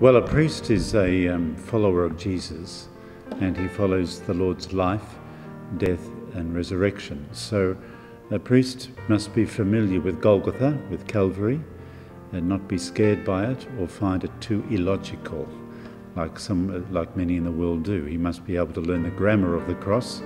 Well, a priest is a um, follower of Jesus and he follows the Lord's life, death, and resurrection. So a priest must be familiar with Golgotha, with Calvary, and not be scared by it or find it too illogical, like some, like many in the world do. He must be able to learn the grammar of the cross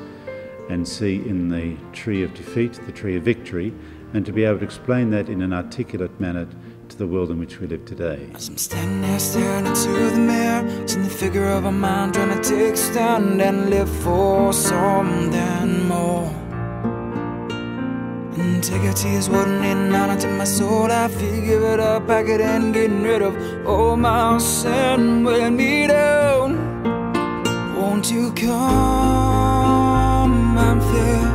and see in the tree of defeat the tree of victory, and to be able to explain that in an articulate manner to the world in which we live today. As I'm standing there staring into the mirror, seeing the figure of a man trying to take a stand and live for something more. Integrity is what I need now to my soul. I feel give it up, pack it in, getting rid of all my sin, weighing me down. Won't you come feel?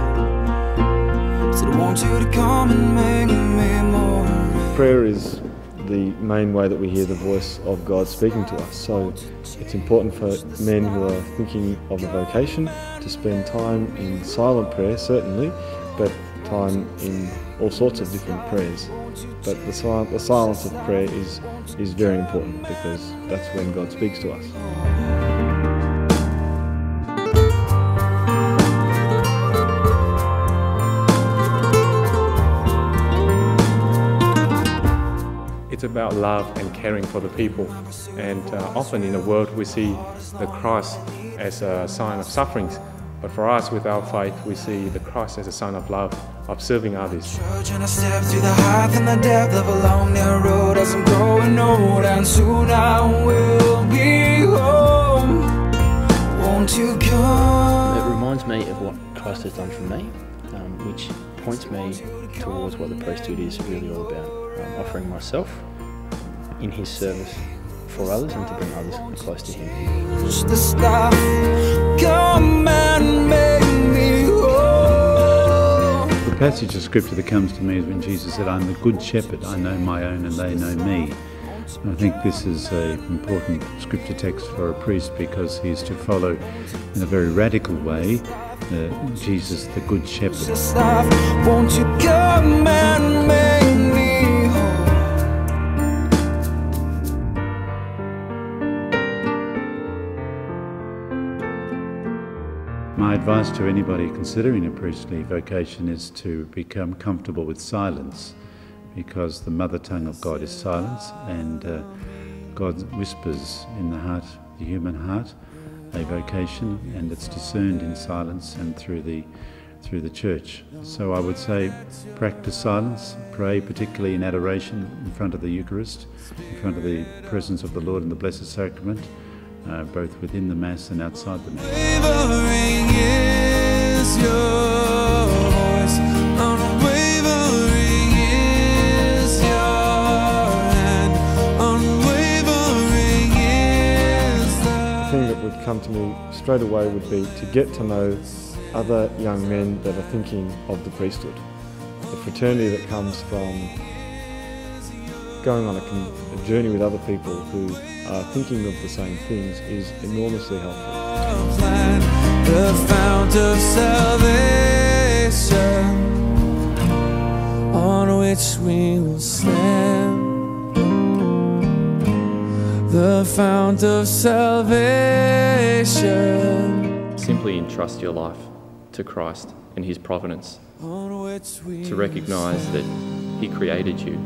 Said I want you to come and make me more. Prayer is the main way that we hear the voice of God speaking to us. So it's important for men who are thinking of a vocation to spend time in silent prayer, certainly, but time in all sorts of different prayers. But the, sil the silence of prayer is, is very important because that's when God speaks to us. It's about love and caring for the people. And uh, often in the world we see the cross as a sign of sufferings. But for us, with our faith, we see the cross as a sign of love, of serving others. Trudging a step through the height and the depth of a long narrow road as I'm growing old and soon I will be home. Won't you come? It reminds me of what Christ has done for me, um, which points me towards what the priesthood is really all about. Um, offering myself in His service for others and to bring others close to Him. The stuff. Come and make me whole. The passage of scripture that comes to me is when Jesus said, I'm the good shepherd, I know my own and they know me. And I think this is an important scripture text for a priest because he is to follow in a very radical way uh, Jesus, the good shepherd. My advice to anybody considering a priestly vocation is to become comfortable with silence because the mother tongue of God is silence and uh, God whispers in the heart, the human heart, a vocation and it's discerned in silence and through the through the church. So I would say practice silence, pray particularly in adoration in front of the Eucharist, in front of the presence of the Lord in the Blessed Sacrament, uh, both within the Mass and outside the Mass. Wavering is your voice. Unwavering is your hand. Unwavering is The thing that would come to me straight away would be to get to know other young men that are thinking of the priesthood. The fraternity that comes from going on a, con- a journey with other people who are thinking of the same things is enormously helpful. the fount of salvation on which we will stand. The fount of salvation Simply entrust your life to Christ and His providence. on which we To recognize that He created you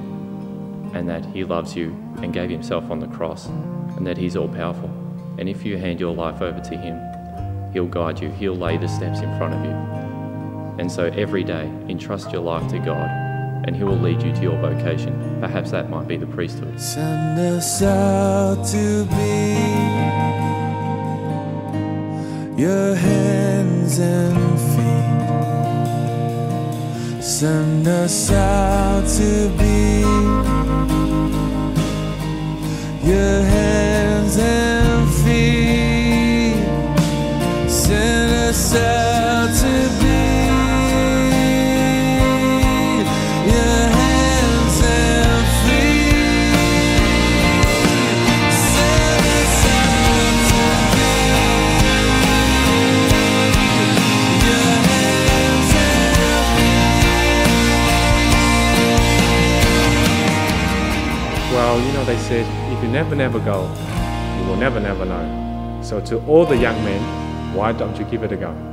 and that He loves you and gave Himself on the cross and that He's all powerful. And if you hand your life over to Him, He'll guide you, He'll lay the steps in front of you. And so every day, entrust your life to God and He will lead you to your vocation. Perhaps that might be the priesthood. Send us out to be your hands and feet. Send us out to be your hands and feet. Send us out know, they said, if you never, never go, You will never, never know. So, to all the young men, why don't you give it a go?